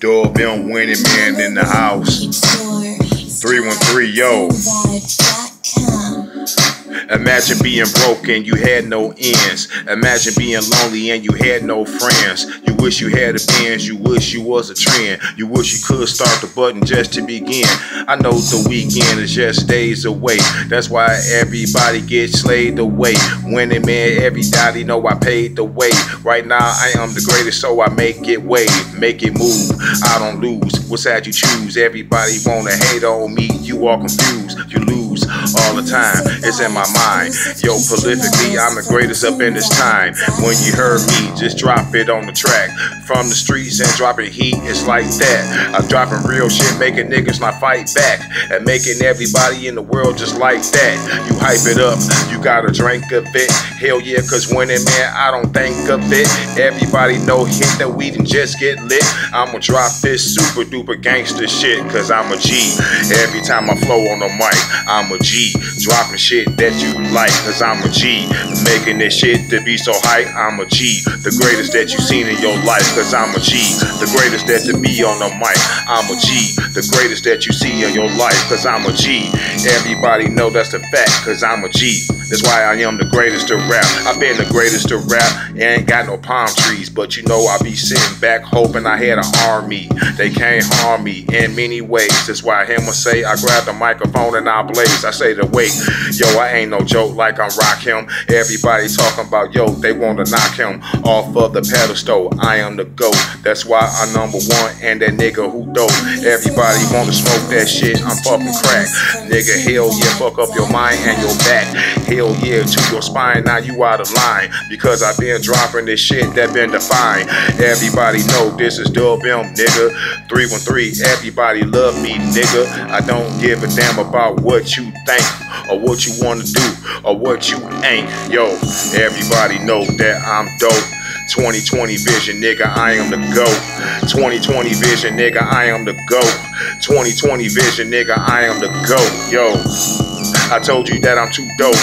Doorbell winning man in the house. 313 yo. Imagine being broke and you had no ends. Imagine being lonely and you had no friends. You wish you had a Benz, you wish you was a trend. You wish you could start the button just to begin. I know the weekend is just days away. That's why everybody gets slayed away. Winning man, everybody know I paid the way. Right now I am the greatest, so I make it wave, make it move. I don't lose. What side you choose? Everybody wanna hate on me. You all confused. You lose all the time. It's in my mind. Yo, prolifically, I'm the greatest up in this time. When you heard me, just drop it on the track. From the streets and dropping heat, it's like that. I'm dropping real shit, making niggas not fight back. And making everybody in the world just like that. You hype it up, you gotta drink of it. Hell yeah, cause winning, man, I don't think of it. Everybody know hit the weed and just get lit. I'ma drop this super duper gangster shit, cause I'm a G. Every time I flow on the mic, I'm a G. Dropping shit that you like, cause I'm a G. Making this shit to be so hype, I'm a G. The greatest that you've seen in your life, cause I'm a G. The greatest that to be on the mic, I'm a G. The greatest that you see in your life, cause I'm a G. Everybody know that's the fact, cause I'm a G. That's why I am the greatest to rap. I've been the greatest to rap. Ain't got no palm trees, but you know I be sitting back hoping I had an army. They can't harm me in many ways. That's why will say I grab the microphone and I blaze. I say the wait, yo, I ain't no joke like I'm rock him. Everybody talking about yo, they want to knock him off of the pedestal. I am the GOAT. That's why I'm number one and that nigga who dope. Everybody wanna smoke that shit. I'm fucking crack. Nigga, hell yeah, fuck up your mind and your back. Hell yeah, to your spine. Now you out of line because I've been dropping this shit that been defined. Everybody know this is Dubb Em, nigga. 313, everybody love me, nigga. I don't give a damn about what you think or what you wanna do or what you ain't. Yo, everybody know that I'm dope. 2020 vision, nigga, I am the GOAT. 2020 vision, nigga, I am the GOAT. 2020 vision, nigga, I am the GOAT. Yo, I told you that I'm too dope.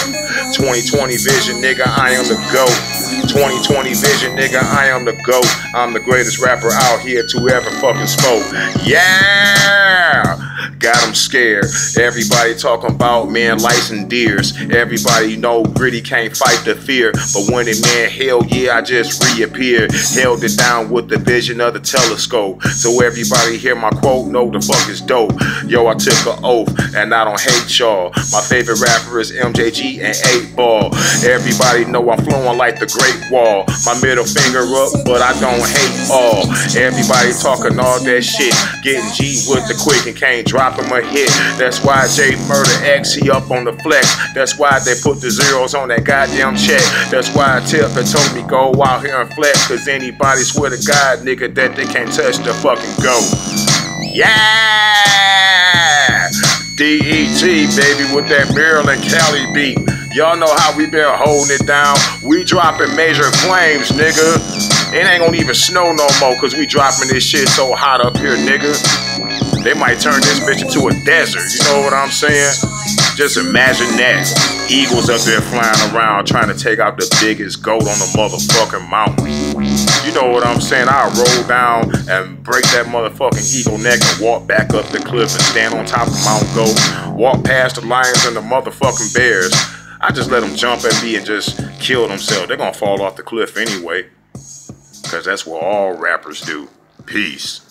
2020 vision, nigga, I am the GOAT. 2020 vision, nigga, I am the GOAT. I'm the greatest rapper out here to ever fucking spoke. Yeah! Got them scared. Everybody talking about man, lice and deers. Everybody know gritty can't fight the fear. But when it man, hell yeah, I just reappeared. Held it down with the vision of the telescope. So everybody hear my quote, know the fuck is dope. Yo, I took an oath and I don't hate y'all. My favorite rapper is MJG and 8 Ball. Everybody know I'm flowing like the Great Wall. My middle finger up, but I don't hate all. Everybody talking all that shit. Getting G with the quick and can't drop him a hit. That's why J Murdah X, he up on the flex. That's why they put the zeros on that goddamn check. That's why Tipper told me go out here and flex. Cause anybody swear to God, nigga, that they can't touch the fucking go. Yeah! DET, baby, with that Maryland and Cali beat. Y'all know how we been holding it down. We dropping major flames, nigga. It ain't gonna even snow no more, cause we dropping this shit so hot up here, nigga. They might turn this bitch into a desert, you know what I'm saying? Just imagine that. Eagles up there flying around trying to take out the biggest goat on the motherfucking mountain. You know what I'm saying? I'll roll down and break that motherfucking eagle neck and walk back up the cliff and stand on top of Mount Goat. Walk past the lions and the motherfucking bears. I just let them jump at me and just kill themselves. They're gonna fall off the cliff anyway. Cause that's what all rappers do. Peace.